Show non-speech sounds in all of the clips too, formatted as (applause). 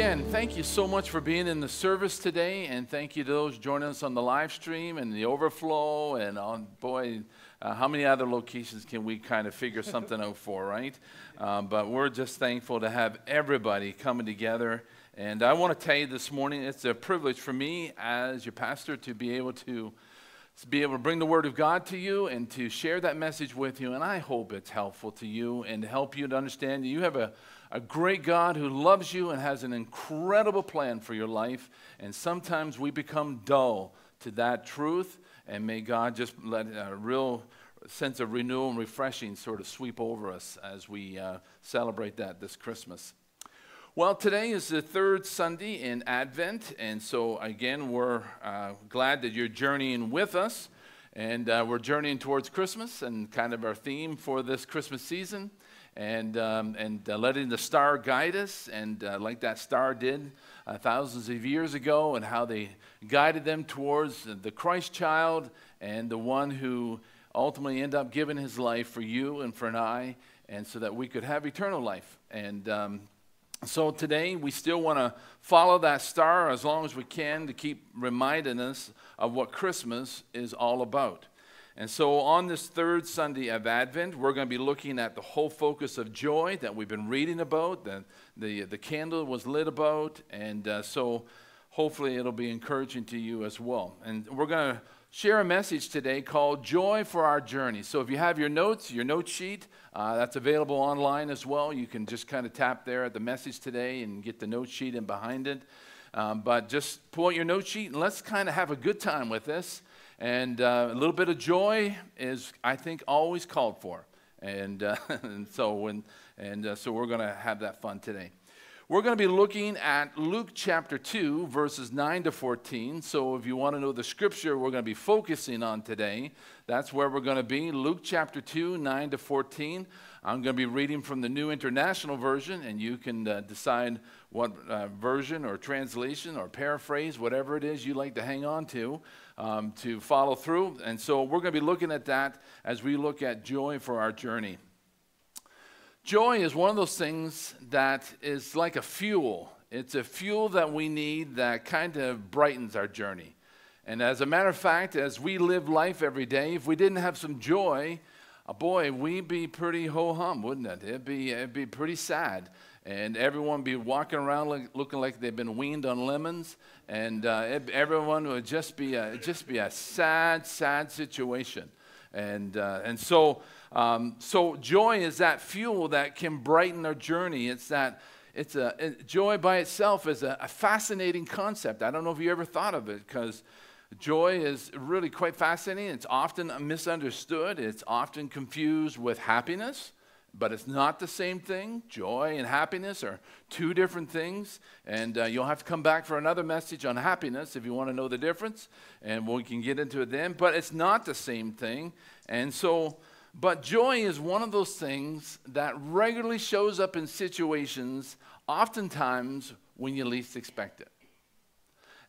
again, thank you so much for being in the service today, and thank you to those joining us on the live stream and the overflow. And on boy, uh, how many other locations can we kind of figure (laughs) something out for, right? Um, but we're just thankful to have everybody coming together. And I want to tell you this morning, it's a privilege for me as your pastor to be able to to be able to bring the Word of God to you and to share that message with you. And I hope it's helpful to you and to help you to understand that you have a, a great God who loves you and has an incredible plan for your life. And sometimes we become dull to that truth. And may God just let a real sense of renewal and refreshing sort of sweep over us as we uh, celebrate that this Christmas. Well, today is the third Sunday in Advent, and so again, we're uh, glad that you're journeying with us, and uh, we're journeying towards Christmas and kind of our theme for this Christmas season, and um, and uh, letting the star guide us, and uh, like that star did uh, thousands of years ago, and how they guided them towards the Christ child and the one who ultimately ended up giving his life for you and for an I, and so that we could have eternal life, and. Um, so today we still want to follow that star as long as we can to keep reminding us of what Christmas is all about. And so on this third Sunday of Advent, we're going to be looking at the whole focus of joy that we've been reading about, that the, the candle was lit about, and uh, so hopefully it'll be encouraging to you as well. And we're going to share a message today called Joy for Our Journey. So if you have your notes, your note sheet, uh, that's available online as well. You can just kind of tap there at the message today and get the note sheet in behind it. Um, but just pull out your note sheet and let's kind of have a good time with this. And uh, a little bit of joy is, I think, always called for. And, uh, (laughs) and so, when, and uh, so we're going to have that fun today. We're going to be looking at Luke chapter 2, verses 9 to 14. So, if you want to know the scripture we're going to be focusing on today, that's where we're going to be. Luke chapter 2, 9 to 14. I'm going to be reading from the New International Version, and you can uh, decide what uh, version or translation or paraphrase, whatever it is you like to hang on to, um, to follow through. And so, we're going to be looking at that as we look at joy for our journey. Joy is one of those things that is like a fuel. It's a fuel that we need that kind of brightens our journey. And as a matter of fact, as we live life every day, if we didn't have some joy, uh, boy, we'd be pretty ho hum, wouldn't it? It'd be, it'd be pretty sad. And everyone be walking around like, looking like they've been weaned on lemons. And uh, everyone would just be, a, just be a sad, sad situation. And, uh, and so, um, so joy is that fuel that can brighten our journey. It's that it's a it, joy by itself is a, a, fascinating concept. I don't know if you ever thought of it because joy is really quite fascinating. It's often misunderstood. It's often confused with happiness, but it's not the same thing. Joy and happiness are two different things, and uh, you'll have to come back for another message on happiness if you want to know the difference, and we can get into it then. But it's not the same thing, and so but joy is one of those things that regularly shows up in situations, oftentimes when you least expect it.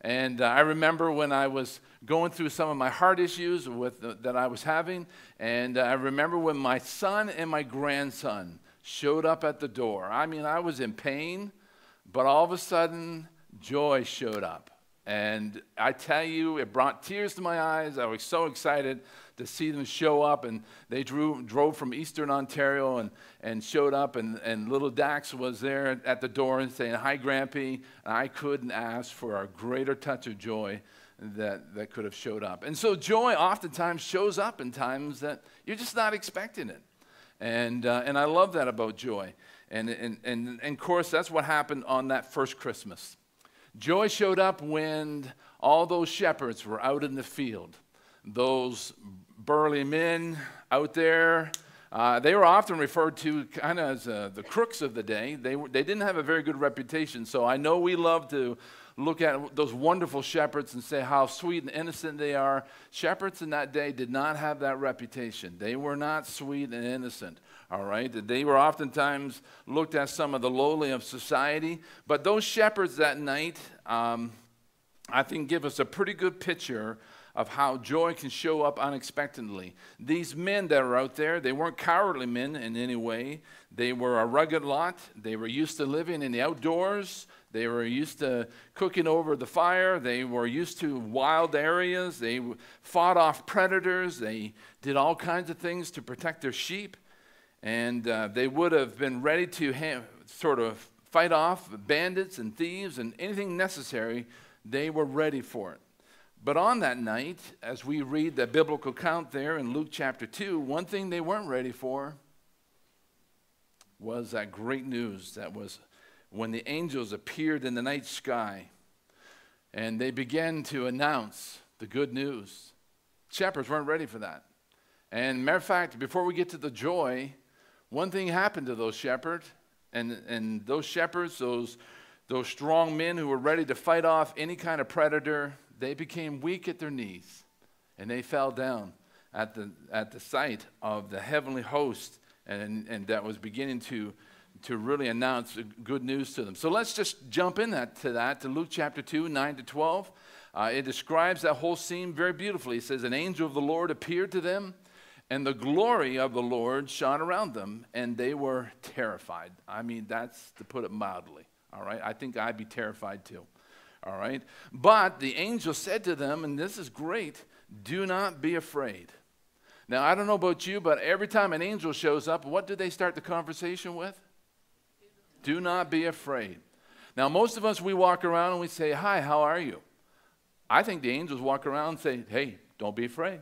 And uh, I remember when I was going through some of my heart issues with, uh, that I was having, and uh, I remember when my son and my grandson showed up at the door. I mean, I was in pain, but all of a sudden, joy showed up. And I tell you, it brought tears to my eyes. I was so excited to see them show up. And they drew, drove from Eastern Ontario and, and showed up. And, and little Dax was there at the door and saying, Hi, Grampy. And I couldn't ask for a greater touch of joy that, that could have showed up. And so joy oftentimes shows up in times that you're just not expecting it. And, uh, and I love that about joy. And, and, and, and of course, that's what happened on that first Christmas. Joy showed up when all those shepherds were out in the field. Those burly men out there. Uh, they were often referred to kind of as uh, the crooks of the day. They, were, they didn't have a very good reputation. So I know we love to look at those wonderful shepherds and say how sweet and innocent they are. Shepherds in that day did not have that reputation. They were not sweet and innocent. All right, they were oftentimes looked at some of the lowly of society. But those shepherds that night, um, I think, give us a pretty good picture of how joy can show up unexpectedly. These men that are out there, they weren't cowardly men in any way. They were a rugged lot. They were used to living in the outdoors. They were used to cooking over the fire. They were used to wild areas. They fought off predators. They did all kinds of things to protect their sheep. And uh, they would have been ready to ha- sort of fight off bandits and thieves and anything necessary. They were ready for it. But on that night, as we read the biblical account there in Luke chapter 2, one thing they weren't ready for was that great news that was when the angels appeared in the night sky and they began to announce the good news. Shepherds weren't ready for that. And matter of fact, before we get to the joy, one thing happened to those shepherds, and, and those shepherds, those, those strong men who were ready to fight off any kind of predator, they became weak at their knees and they fell down at the, at the sight of the heavenly host and, and that was beginning to to really announce good news to them. So let's just jump in that, to that, to Luke chapter 2, 9 to 12. Uh, it describes that whole scene very beautifully. It says, An angel of the Lord appeared to them, and the glory of the Lord shone around them, and they were terrified. I mean, that's to put it mildly. All right? I think I'd be terrified too. All right? But the angel said to them, and this is great do not be afraid. Now, I don't know about you, but every time an angel shows up, what do they start the conversation with? Do not be afraid. Now, most of us, we walk around and we say, Hi, how are you? I think the angels walk around and say, Hey, don't be afraid.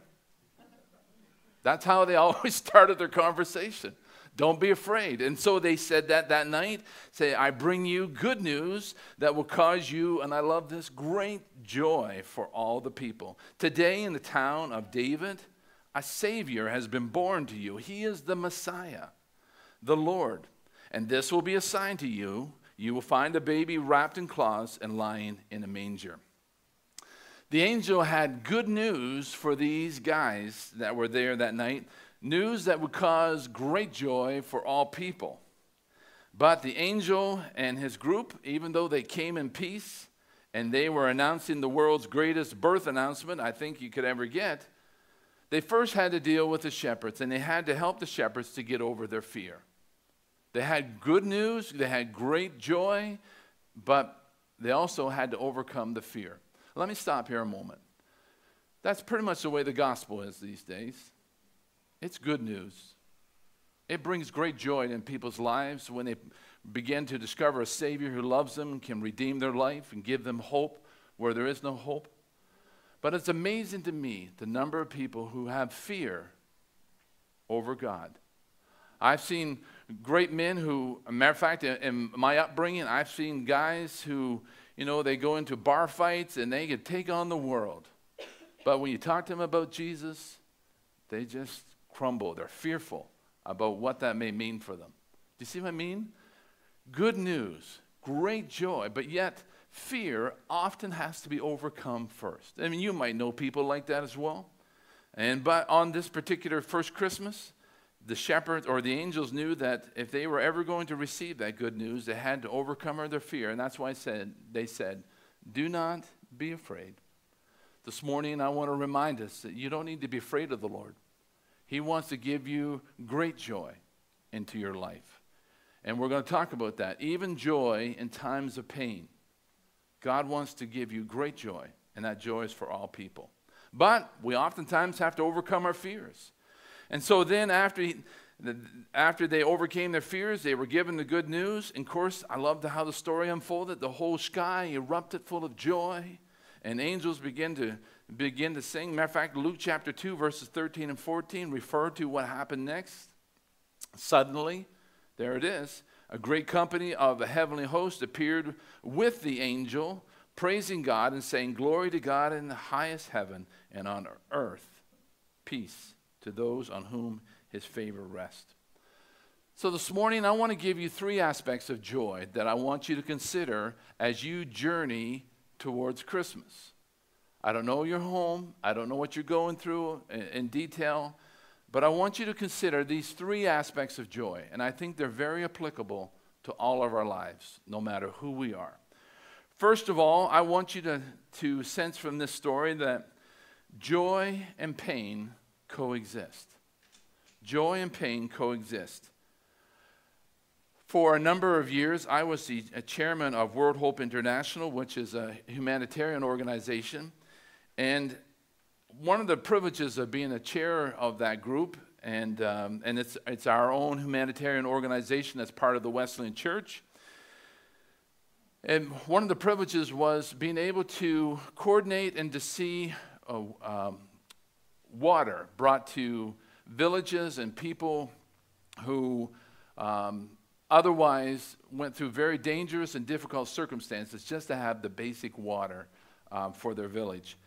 That's how they (laughs) always started their conversation. Don't be afraid. And so they said that that night, say, I bring you good news that will cause you, and I love this, great joy for all the people. Today in the town of David, a Savior has been born to you. He is the Messiah, the Lord. And this will be a sign to you. You will find a baby wrapped in cloths and lying in a manger. The angel had good news for these guys that were there that night, news that would cause great joy for all people. But the angel and his group, even though they came in peace and they were announcing the world's greatest birth announcement I think you could ever get, they first had to deal with the shepherds and they had to help the shepherds to get over their fear. They had good news, they had great joy, but they also had to overcome the fear. Let me stop here a moment. That's pretty much the way the gospel is these days. It's good news. It brings great joy in people's lives when they begin to discover a Savior who loves them and can redeem their life and give them hope where there is no hope. But it's amazing to me the number of people who have fear over God. I've seen great men who, matter of fact, in my upbringing, I've seen guys who, you know, they go into bar fights and they could take on the world. But when you talk to them about Jesus, they just crumble. They're fearful about what that may mean for them. Do you see what I mean? Good news, great joy, but yet fear often has to be overcome first. I mean, you might know people like that as well. And but on this particular first Christmas, the shepherds or the angels knew that if they were ever going to receive that good news, they had to overcome their fear. And that's why I said, they said, Do not be afraid. This morning, I want to remind us that you don't need to be afraid of the Lord. He wants to give you great joy into your life. And we're going to talk about that. Even joy in times of pain. God wants to give you great joy, and that joy is for all people. But we oftentimes have to overcome our fears. And so then, after, he, after they overcame their fears, they were given the good news. And of course, I loved how the story unfolded. The whole sky erupted full of joy, and angels began to begin to sing. Matter of fact, Luke chapter 2, verses 13 and 14 refer to what happened next. Suddenly, there it is. A great company of the heavenly host appeared with the angel, praising God and saying, Glory to God in the highest heaven, and on earth, peace to those on whom his favor rests. So, this morning, I want to give you three aspects of joy that I want you to consider as you journey towards Christmas. I don't know your home, I don't know what you're going through in, in detail, but I want you to consider these three aspects of joy, and I think they're very applicable to all of our lives, no matter who we are. First of all, I want you to, to sense from this story that joy and pain coexist. Joy and pain coexist. For a number of years, I was the chairman of World Hope International, which is a humanitarian organization. And one of the privileges of being a chair of that group, and, um, and it's, it's our own humanitarian organization that's part of the Wesleyan Church. And one of the privileges was being able to coordinate and to see uh, um, water brought to villages and people who um, otherwise went through very dangerous and difficult circumstances just to have the basic water um, for their village.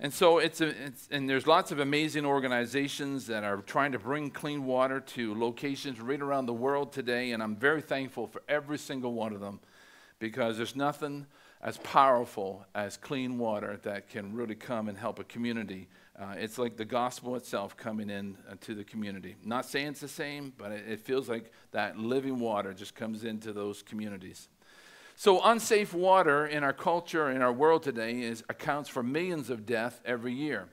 And so it's, a, it's, and there's lots of amazing organizations that are trying to bring clean water to locations right around the world today, and I'm very thankful for every single one of them because there's nothing as powerful as clean water that can really come and help a community uh, it's like the gospel itself coming in uh, to the community. Not saying it's the same, but it, it feels like that living water just comes into those communities. So, unsafe water in our culture, in our world today, is, accounts for millions of deaths every year.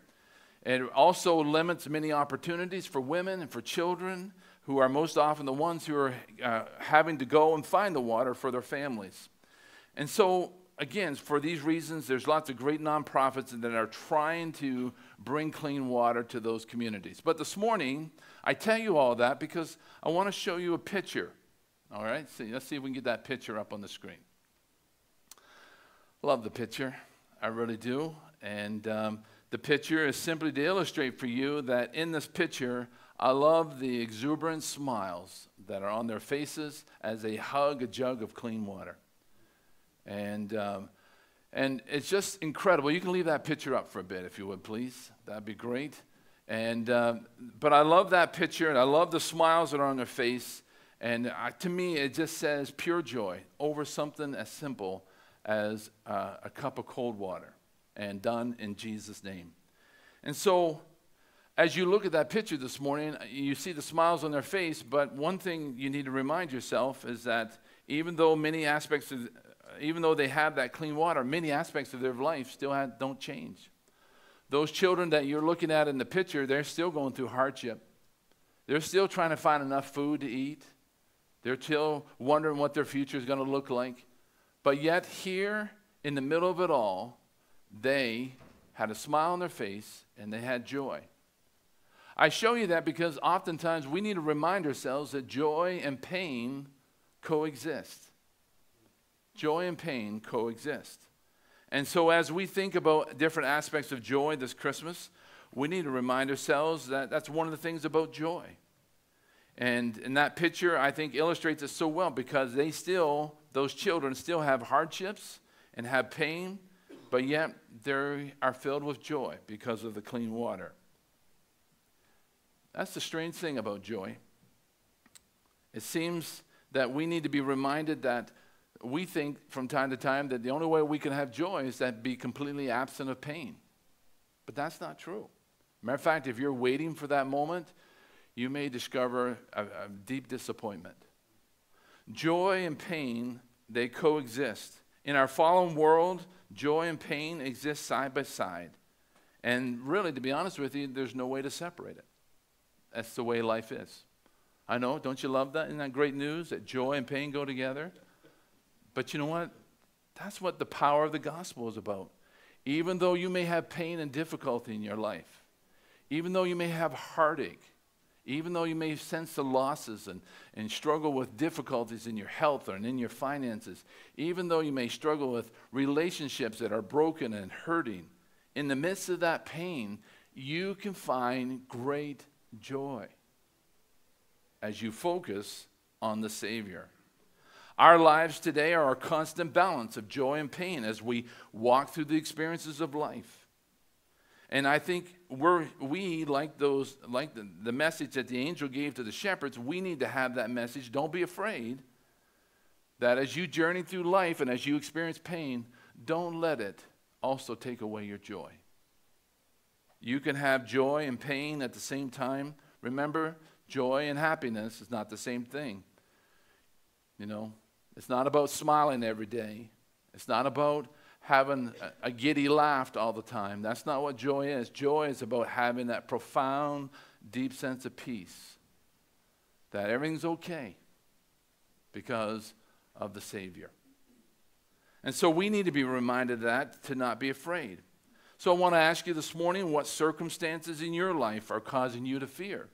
It also limits many opportunities for women and for children, who are most often the ones who are uh, having to go and find the water for their families. And so, again, for these reasons, there's lots of great nonprofits that are trying to bring clean water to those communities. But this morning, I tell you all that because I want to show you a picture. All right? See, let's see if we can get that picture up on the screen. I love the picture. I really do. And um, the picture is simply to illustrate for you that in this picture, I love the exuberant smiles that are on their faces as they hug a jug of clean water. And, um, and it's just incredible. You can leave that picture up for a bit, if you would, please. That'd be great. And, uh, but I love that picture, and I love the smiles that are on their face. And uh, to me, it just says pure joy over something as simple as uh, a cup of cold water, and done in Jesus' name. And so, as you look at that picture this morning, you see the smiles on their face, but one thing you need to remind yourself is that even though many aspects of even though they have that clean water, many aspects of their life still have, don't change. Those children that you're looking at in the picture, they're still going through hardship. They're still trying to find enough food to eat. They're still wondering what their future is going to look like. But yet, here in the middle of it all, they had a smile on their face and they had joy. I show you that because oftentimes we need to remind ourselves that joy and pain coexist joy and pain coexist. And so, as we think about different aspects of joy this Christmas, we need to remind ourselves that that's one of the things about joy. And in that picture, I think illustrates it so well because they still, those children still have hardships and have pain, but yet they are filled with joy because of the clean water. That's the strange thing about joy. It seems that we need to be reminded that we think from time to time that the only way we can have joy is to be completely absent of pain. But that's not true. Matter of fact, if you're waiting for that moment, you may discover a, a deep disappointment. Joy and pain, they coexist. In our fallen world, joy and pain exist side by side. And really, to be honest with you, there's no way to separate it. That's the way life is. I know, don't you love that? Isn't that great news that joy and pain go together? But you know what? That's what the power of the gospel is about. Even though you may have pain and difficulty in your life, even though you may have heartache, even though you may sense the losses and, and struggle with difficulties in your health and in your finances, even though you may struggle with relationships that are broken and hurting, in the midst of that pain, you can find great joy as you focus on the Savior. Our lives today are a constant balance of joy and pain as we walk through the experiences of life. And I think we're, we, like those, like the, the message that the angel gave to the shepherds, we need to have that message. Don't be afraid that as you journey through life and as you experience pain, don't let it also take away your joy. You can have joy and pain at the same time. Remember, joy and happiness is not the same thing. You know, it's not about smiling every day. It's not about having a, giddy laugh all the time. That's not what joy is. Joy is about having that profound, deep sense of peace that everything's okay because of the Savior. And so we need to be reminded of that to not be afraid. So I want to ask you this morning what circumstances in your life are causing you to fear?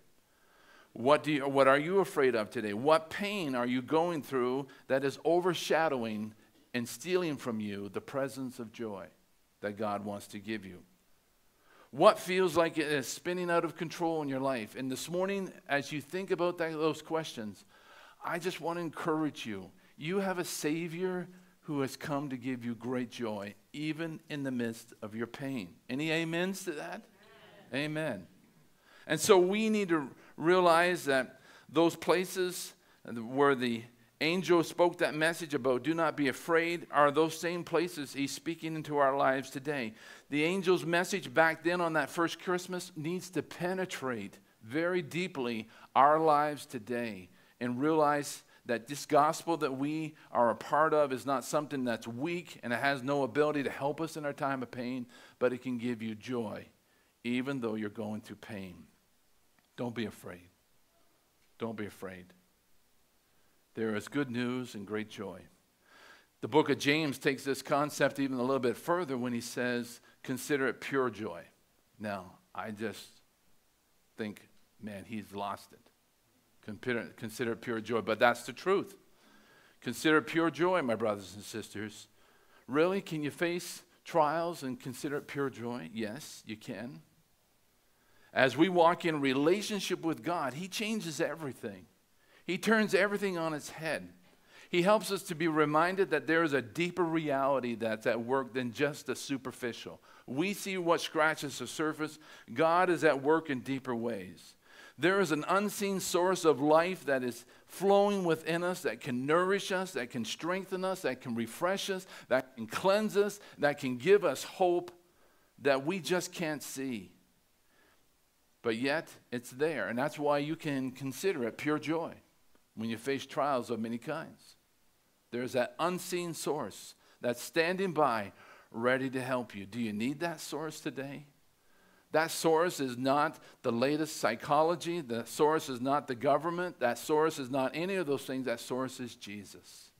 What, do you, what are you afraid of today? What pain are you going through that is overshadowing and stealing from you the presence of joy that God wants to give you? What feels like it is spinning out of control in your life? And this morning, as you think about that, those questions, I just want to encourage you. You have a Savior who has come to give you great joy, even in the midst of your pain. Any amens to that? Amen. Amen. And so we need to realize that those places where the angel spoke that message about do not be afraid are those same places he's speaking into our lives today. The angel's message back then on that first Christmas needs to penetrate very deeply our lives today and realize that this gospel that we are a part of is not something that's weak and it has no ability to help us in our time of pain, but it can give you joy even though you're going through pain. Don't be afraid. Don't be afraid. There is good news and great joy. The book of James takes this concept even a little bit further when he says, consider it pure joy. Now, I just think, man, he's lost it. Consider, consider it pure joy, but that's the truth. Consider it pure joy, my brothers and sisters. Really? Can you face trials and consider it pure joy? Yes, you can. As we walk in relationship with God, He changes everything. He turns everything on its head. He helps us to be reminded that there is a deeper reality that's at work than just the superficial. We see what scratches the surface. God is at work in deeper ways. There is an unseen source of life that is flowing within us that can nourish us, that can strengthen us, that can refresh us, that can cleanse us, that can give us hope that we just can't see. But yet, it's there. And that's why you can consider it pure joy when you face trials of many kinds. There's that unseen source that's standing by, ready to help you. Do you need that source today? That source is not the latest psychology. The source is not the government. That source is not any of those things. That source is Jesus.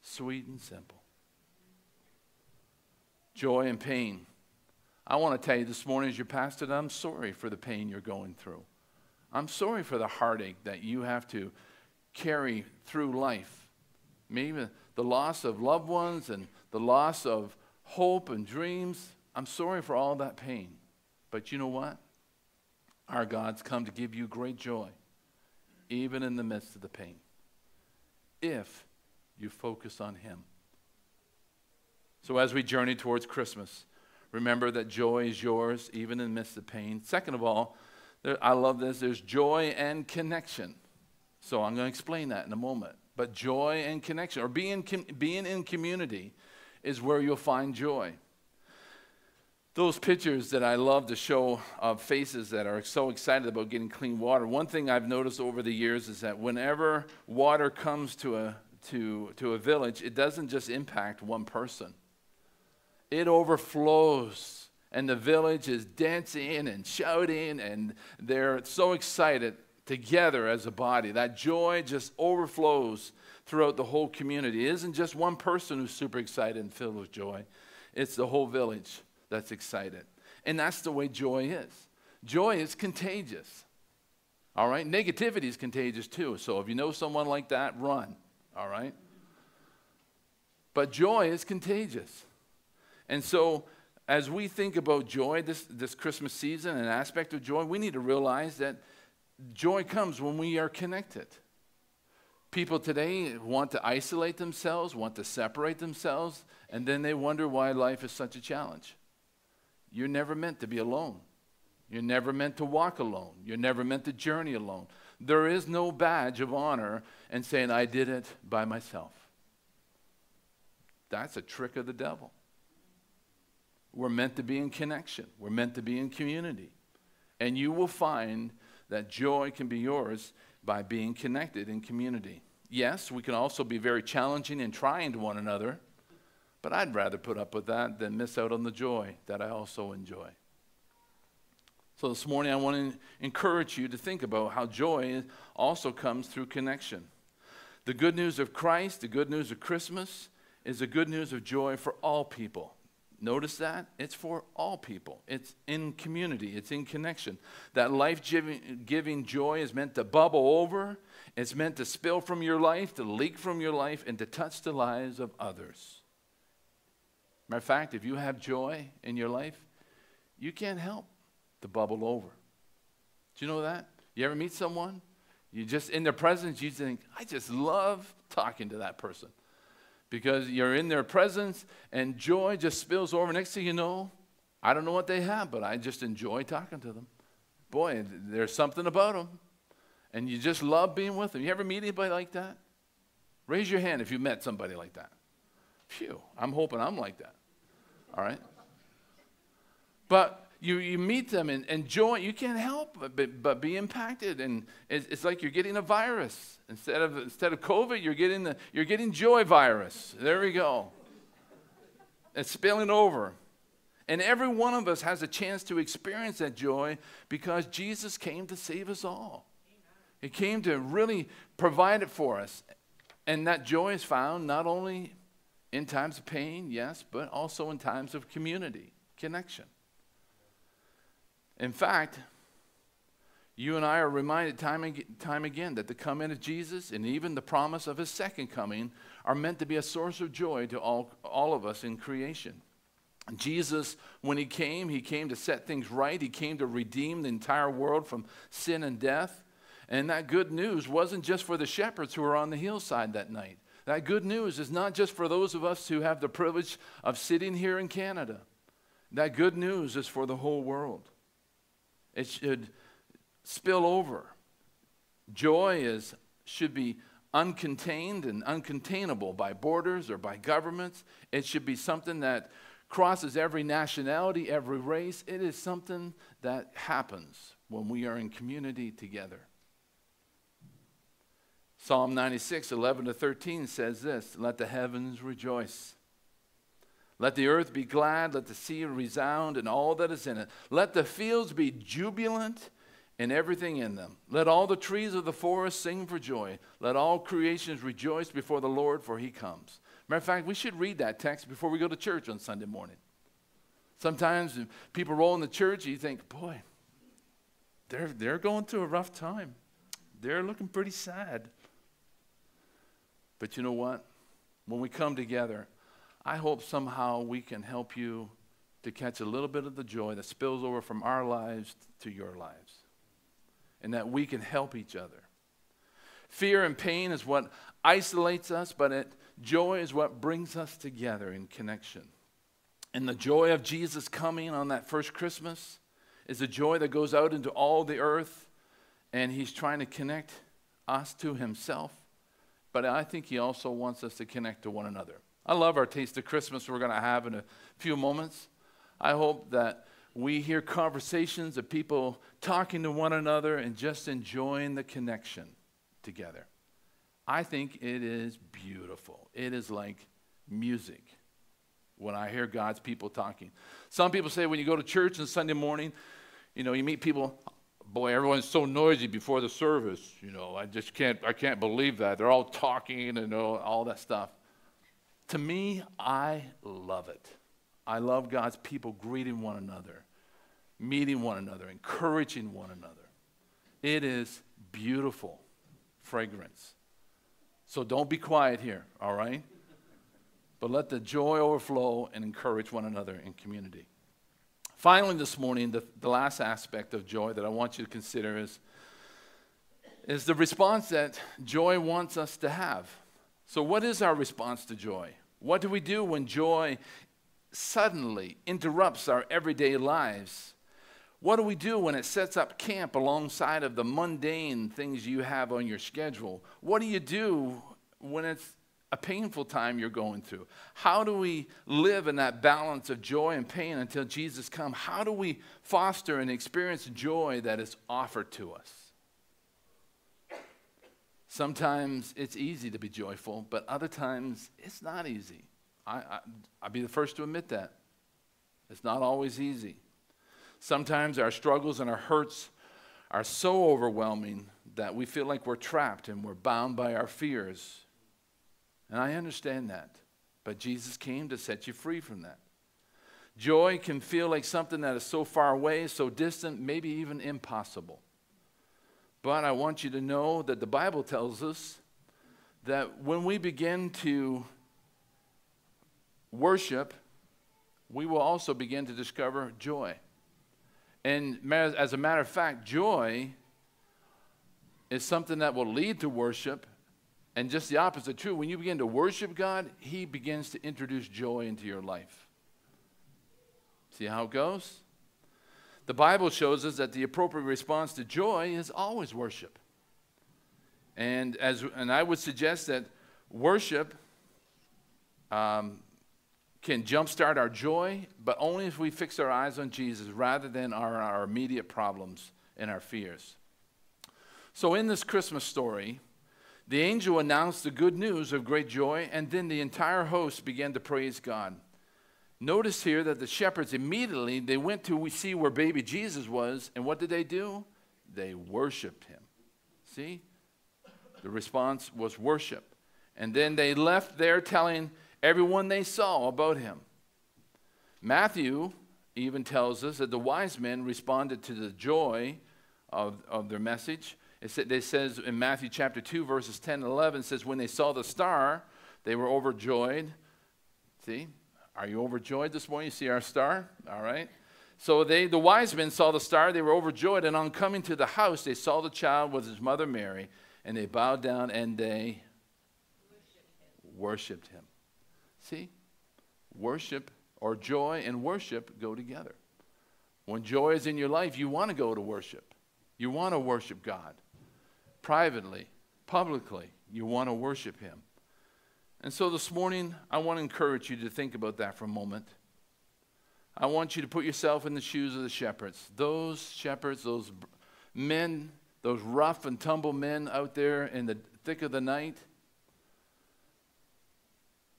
Sweet and simple. Joy and pain. I want to tell you this morning, as your pastor, that I'm sorry for the pain you're going through. I'm sorry for the heartache that you have to carry through life. Maybe the loss of loved ones and the loss of hope and dreams. I'm sorry for all that pain. But you know what? Our God's come to give you great joy, even in the midst of the pain, if you focus on Him. So, as we journey towards Christmas, Remember that joy is yours, even in the midst of pain. Second of all, there, I love this there's joy and connection. So I'm going to explain that in a moment. But joy and connection, or being, being in community, is where you'll find joy. Those pictures that I love to show of faces that are so excited about getting clean water. One thing I've noticed over the years is that whenever water comes to a, to, to a village, it doesn't just impact one person it overflows. And the village is dancing and shouting, and they're so excited together as a body. That joy just overflows throughout the whole community. It isn't just one person who's super excited and filled with joy, it's the whole village that's excited. And that's the way joy is. Joy is contagious. All right? Negativity is contagious too. So if you know someone like that, run. All right? But joy is contagious. And so, as we think about joy this, this Christmas season, an aspect of joy, we need to realize that joy comes when we are connected. People today want to isolate themselves, want to separate themselves, and then they wonder why life is such a challenge. You're never meant to be alone. You're never meant to walk alone. You're never meant to journey alone. There is no badge of honor in saying, I did it by myself. That's a trick of the devil. We're meant to be in connection, we're meant to be in community. And you will find that joy can be yours by being connected in community. Yes, we can also be very challenging and trying to one another, but I'd rather put up with that than miss out on the joy that I also enjoy. So this morning, I want to encourage you to think about how joy also comes through connection. The good news of Christ, the good news of Christmas, is the good news of joy for all people. Notice that? It's for all people. It's in community, it's in connection. That life giving joy is meant to bubble over, it's meant to spill from your life, to leak from your life, and to touch the lives of others. Matter of fact, if you have joy in your life, you can't help to bubble over. Do you know that? You ever meet someone? You just, in their presence, you think, I just love talking to that person. Because you're in their presence and joy just spills over. Next thing you know, I don't know what they have, but I just enjoy talking to them. Boy, there's something about them. And you just love being with them. You ever meet anybody like that? Raise your hand if you met somebody like that. Phew, I'm hoping I'm like that. All right? But you, you meet them and, and joy, you can't help but, but be impacted. And it's, it's, like you're getting a virus. Instead of, instead of COVID, you're getting, the, you're getting joy virus. There we go. It's spilling over. And every one of us has a chance to experience that joy because Jesus came to save us all. He came to really provide it for us. And that joy is found not only in times of pain, yes, but also in times of community, connection. In fact, you and I are reminded time and time again that the coming of Jesus and even the promise of his second coming are meant to be a source of joy to all, all of us in creation. Jesus, when he came, he came to set things right. He came to redeem the entire world from sin and death. And that good news wasn't just for the shepherds who were on the hillside that night. That good news is not just for those of us who have the privilege of sitting here in Canada. That good news is for the whole world. It should spill over. Joy is, should be uncontained and uncontainable by borders or by governments. It should be something that crosses every nationality, every race. It is something that happens when we are in community together. Psalm 96, 11 to 13 says this Let the heavens rejoice let the earth be glad, let the sea resound, and all that is in it. Let the fields be jubilant and everything in them. Let all the trees of the forest sing for joy. Let all creations rejoice before the Lord, for he comes. Matter of fact, we should read that text before we go to church on Sunday morning. Sometimes people roll in the church, you think, boy, they're, they're going through a rough time. They're looking pretty sad. But you know what? When we come together, I hope somehow we can help you to catch a little bit of the joy that spills over from our lives to your lives, and that we can help each other. Fear and pain is what isolates us, but it, joy is what brings us together in connection. And the joy of Jesus coming on that first Christmas is a joy that goes out into all the earth, and He's trying to connect us to Himself. But I think He also wants us to connect to one another. I love our taste of Christmas we're going to have in a few moments. I hope that we hear conversations of people talking to one another and just enjoying the connection together. I think it is beautiful. It is like music when I hear God's people talking. Some people say when you go to church on Sunday morning, you know, you meet people, boy, everyone's so noisy before the service. You know, I just can't, I can't believe that. They're all talking and all, all that stuff. To me, I love it. I love God's people greeting one another, meeting one another, encouraging one another. It is beautiful fragrance. So don't be quiet here, all right? But let the joy overflow and encourage one another in community. Finally, this morning, the, the last aspect of joy that I want you to consider is, is the response that joy wants us to have. So, what is our response to joy? What do we do when joy suddenly interrupts our everyday lives? What do we do when it sets up camp alongside of the mundane things you have on your schedule? What do you do when it's a painful time you're going through? How do we live in that balance of joy and pain until Jesus comes? How do we foster and experience joy that is offered to us? Sometimes it's easy to be joyful, but other times it's not easy. I, I, I'll be the first to admit that. It's not always easy. Sometimes our struggles and our hurts are so overwhelming that we feel like we're trapped and we're bound by our fears. And I understand that. But Jesus came to set you free from that. Joy can feel like something that is so far away, so distant, maybe even impossible. But I want you to know that the Bible tells us that when we begin to worship, we will also begin to discover joy. And as a matter of fact, joy is something that will lead to worship, and just the opposite true. When you begin to worship God, He begins to introduce joy into your life. See how it goes? The Bible shows us that the appropriate response to joy is always worship. And, as, and I would suggest that worship um, can jumpstart our joy, but only if we fix our eyes on Jesus rather than our, our immediate problems and our fears. So, in this Christmas story, the angel announced the good news of great joy, and then the entire host began to praise God. Notice here that the shepherds immediately they went to we see where baby Jesus was, and what did they do? They worshiped him. See? The response was worship. And then they left there telling everyone they saw about him. Matthew even tells us that the wise men responded to the joy of, of their message. It, it says in Matthew chapter 2, verses 10 and 11, says, When they saw the star, they were overjoyed. See? Are you overjoyed this morning? You see our star? All right. So they, the wise men saw the star, they were overjoyed, and on coming to the house, they saw the child with his mother Mary, and they bowed down and they worshiped him. See? Worship or joy and worship go together. When joy is in your life, you want to go to worship. You want to worship God privately, publicly. You want to worship Him. And so this morning, I want to encourage you to think about that for a moment. I want you to put yourself in the shoes of the shepherds. Those shepherds, those men, those rough and tumble men out there in the thick of the night,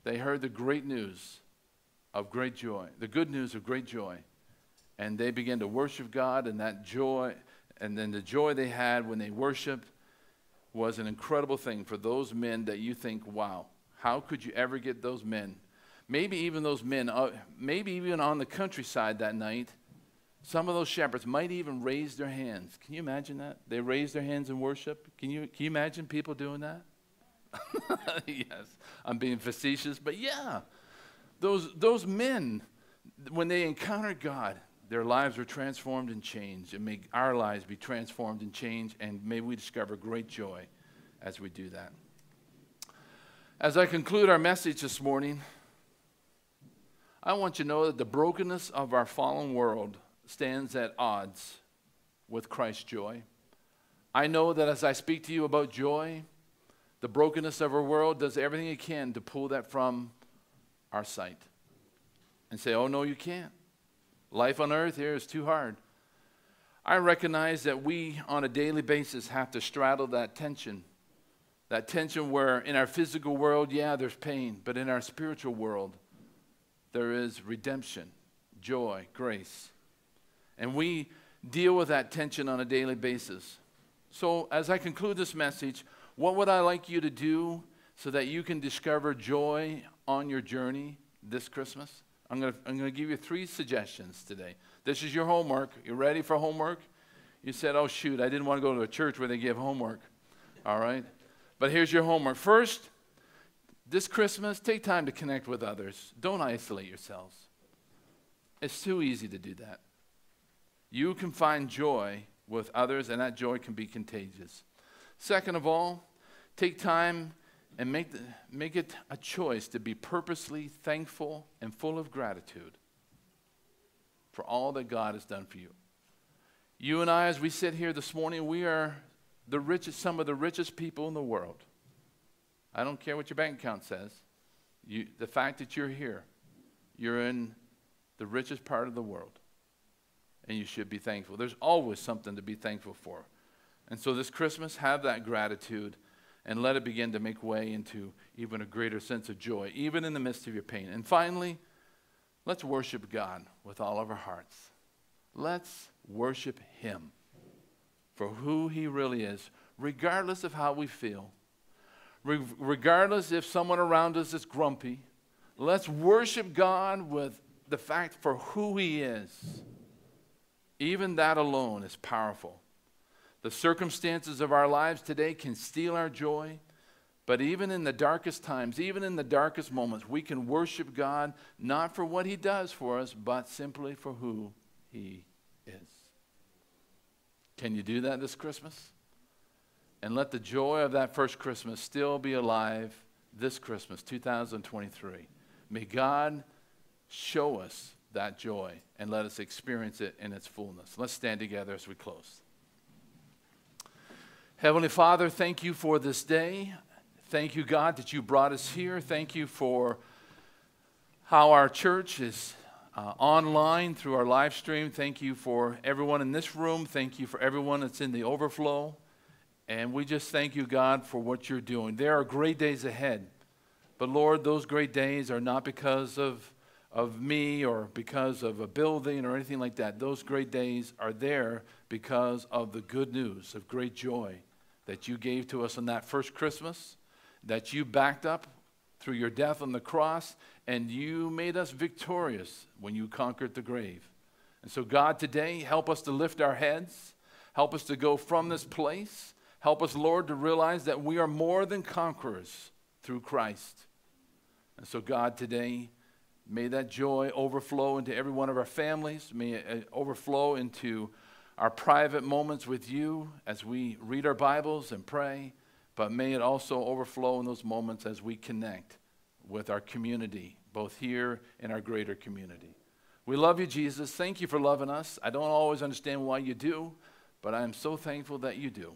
they heard the great news of great joy, the good news of great joy. And they began to worship God, and that joy, and then the joy they had when they worshiped was an incredible thing for those men that you think, wow, how could you ever get those men? Maybe even those men, uh, maybe even on the countryside that night, some of those shepherds might even raise their hands. Can you imagine that? They raise their hands in worship. Can you, can you imagine people doing that? (laughs) yes, I'm being facetious, but yeah, those, those men, when they encountered God, their lives were transformed and changed. And may our lives be transformed and changed, and may we discover great joy as we do that. As I conclude our message this morning, I want you to know that the brokenness of our fallen world stands at odds with Christ's joy. I know that as I speak to you about joy, the brokenness of our world does everything it can to pull that from our sight and say, oh, no, you can't. Life on earth here is too hard. I recognize that we, on a daily basis, have to straddle that tension. That tension where in our physical world, yeah, there's pain, but in our spiritual world, there is redemption, joy, grace. And we deal with that tension on a daily basis. So, as I conclude this message, what would I like you to do so that you can discover joy on your journey this Christmas? I'm going to I'm going to give you three suggestions today. This is your homework. You ready for homework? You said, oh, shoot, I didn't want to go to a church where they give homework. All right? But here's your homework. First, this Christmas, take time to connect with others. Don't isolate yourselves. It's too easy to do that. You can find joy with others, and that joy can be contagious. Second of all, Take time and make, the, make it a choice to be purposely thankful and full of gratitude for all that God has done for you. You and I, as we sit here this morning, we are the richest, some of the richest people in the world. I don't care what your bank account says. You, the fact that you're here, you're in the richest part of the world. And you should be thankful. There's always something to be thankful for. And so this Christmas, have that gratitude and let it begin to make way into even a greater sense of joy, even in the midst of your pain. And finally, let's worship God with all of our hearts. Let's worship Him for who He really is, regardless of how we feel, Re- regardless if someone around us is grumpy. Let's worship God with the fact for who He is. Even that alone is powerful. The circumstances of our lives today can steal our joy, but even in the darkest times, even in the darkest moments, we can worship God not for what He does for us, but simply for who He is. Can you do that this Christmas? And let the joy of that first Christmas still be alive this Christmas, 2023. May God show us that joy and let us experience it in its fullness. Let's stand together as we close. Heavenly Father, thank you for this day. Thank you, God, that you brought us here. Thank you for how our church is uh, online through our live stream. Thank you for everyone in this room. Thank you for everyone that's in the overflow. And we just thank you, God, for what you're doing. There are great days ahead. But Lord, those great days are not because of, of me or because of a building or anything like that. Those great days are there because of the good news of great joy that you gave to us on that first Christmas, that you backed up through your death on the cross, and you made us victorious when you conquered the grave. And so, God, today, help us to lift our heads, help us to go from this place. Help us, Lord, to realize that we are more than conquerors through Christ. And so, God, today, may that joy overflow into every one of our families. May it uh, overflow into our private moments with you as we read our Bibles and pray, but may it also overflow in those moments as we connect with our community, both here and our greater community. We love you, Jesus. Thank you for loving us. I don't always understand why you do, but I am so thankful that you do.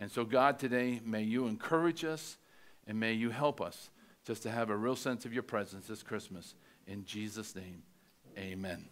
And so, God, today, may you encourage us and may you help us just to have a real sense of your presence this Christmas. In Jesus' name, amen.